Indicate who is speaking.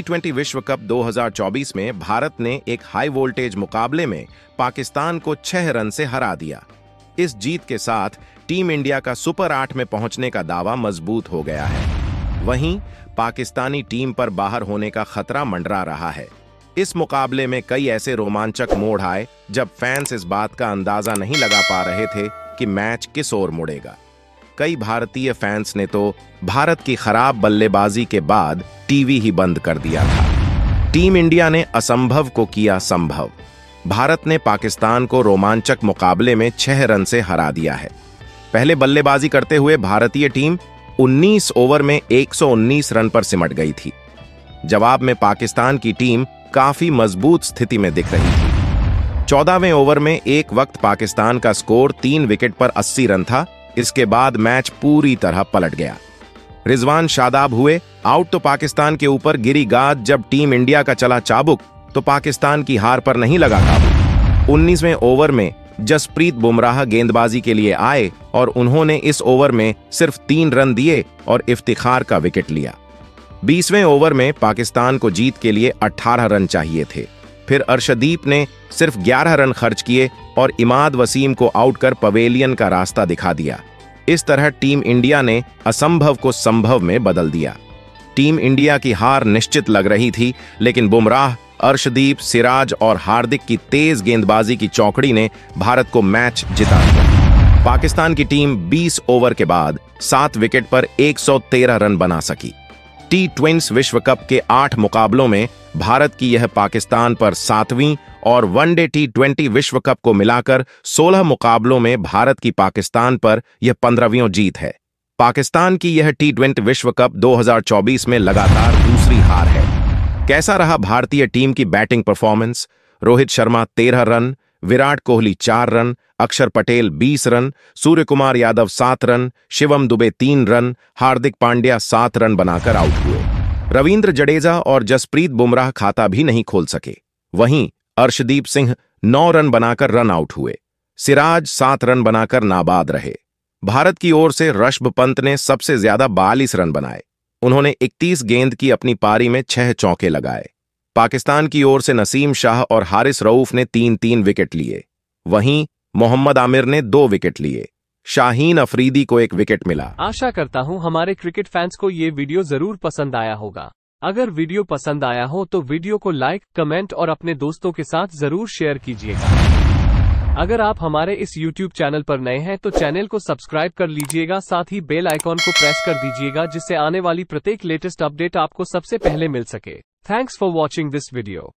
Speaker 1: T विश्व cup 2024 में भारत ने एक हाई वोल्टेज मुकाबले में पाकिस्तान को छह रन से हरा दिया। इस जीत के साथ टीम इंडिया का सुपर आठ में पहुँचने का दावा मज़बूत हो गया है। वहीं पाकिस्तानी टीम पर बाहर होने का खतरा मंडरा रहा है। इस मुकाबले में कई ऐसे रोमांचक मोड़ आए जब फैंस इस बात का अंदाज़ा नहीं लगा पा रहे थे कि मैच किस ओर मुड़ेगा। कई भारतीय फैंस ने तो भारत की खराब बल्लेबाजी के बाद टीवी ही बंद कर दिया था। टीम इंडिया ने असंभव को किया संभव। भारत ने पाकिस्तान को रोमांचक मुकाबले में छह रन से हरा दिया है। पहले बल्लेबाजी करते हुए भारतीय टीम 19 ओवर में 119 रन पर सिमट गई थी। जवाब में पाकिस्तान की टीम काफ़ी मज़बूत स्थिति में दिख रही थी। चौदहवें ओवर में एक वक्त पाकिस्तान का स्कोर तीन विकेट पर 80 रन था इसके बाद मैच पूरी तरह पलट गया। रिजवान शादाब हुए, आउट तो पाकिस्तान के ऊपर गिरी गाद जब टीम इंडिया का चला चाबुक तो पाकिस्तान की हार पर नहीं लगा काबू। उन्नीसवें ओवर में जसप्रीत बुमराह गेंदबाजी के लिए आए और उन्होंने इस ओवर में सिर्फ़ तीन रन दिए और इफ्तिखार का विकेट लिया। बीसवें ओवर में पाकिस्तान को जीत के लिए 18 रन चाहिए थे। फिर अर्शदीप ने सिर्फ़ 11 रन खर्च किए और इमाद वसीम को आउट कर पवेलियन का रास्ता दिखा दिया। इस तरह टीम इंडिया ने असंभव को संभव में बदल दिया। टीम इंडिया की हार निश्चित लग रही थी, लेकिन बुमराह, अर्शदीप, सिराज और हार्दिक की तेज गेंदबाजी की चौकड़ी ने भारत को मैच जिता दिया। पाकिस्तान की टीम 20 ओवर के बाद सात विकेट पर 113 रन बना सकी। टी ट्वेंस विश्व कप के आठ मुकाबलों में भारत की यह पाकिस्तान पर सातवीं और वनडे टी ट्वेंटी विश्व कप को मिलाकर 16 मुकाबलों में भारत की पाकिस्तान पर यह पंद्रहवीं जीत है। पाकिस्तान की यह टी ट्वेंटी विश्व कप 2024 में लगातार दूसरी हार है। कैसा रहा भारतीय टीम की बैटिंग परफॉर्मेंस? रोहित शर्मा तेरह रन, विराट कोहली चार रन, अक्षर पटेल बीस रन सूर्य कुमार यादव सात रन, शिवम दुबे तीन रन, हार्दिक पांड्या सात रन बनाकर आउट हुए। रविंद्र जडेजा और जसप्रीत बुमराह खाता भी नहीं खोल सके। वहीं अर्शदीप सिंह नौ रन बनाकर रन आउट हुए। सिराज सात रन बनाकर नाबाद रहे। भारत की ओर से ऋषभ पंत ने सबसे ज़्यादा बालीस रन बनाए। उन्होंने 31 गेंद की अपनी पारी में छह चौके लगाए। पाकिस्तान की ओर से नसीम शाह और हारिस रऊफ ने तीन तीन विकेट लिए। वहीं मोहम्मद आमिर ने दो विकेट लिए। शाहीन अफरीदी को एक विकेट मिला।
Speaker 2: आशा करता हूँ हमारे क्रिकेट फैंस को ये वीडियो ज़रूर पसंद आया होगा। अगर वीडियो पसंद आया हो तो वीडियो को लाइक, कमेंट और अपने दोस्तों के साथ ज़रूर शेयर कीजिएगा। अगर आप हमारे इस YouTube चैनल पर नए हैं तो चैनल को सब्सक्राइब कर लीजिएगा, साथ ही बेल आइकॉन को प्रेस कर दीजिएगा, जिससे आने वाली प्रत्येक लेटेस्ट अपडेट आपको सबसे पहले मिल सके। Thanks for watching this video.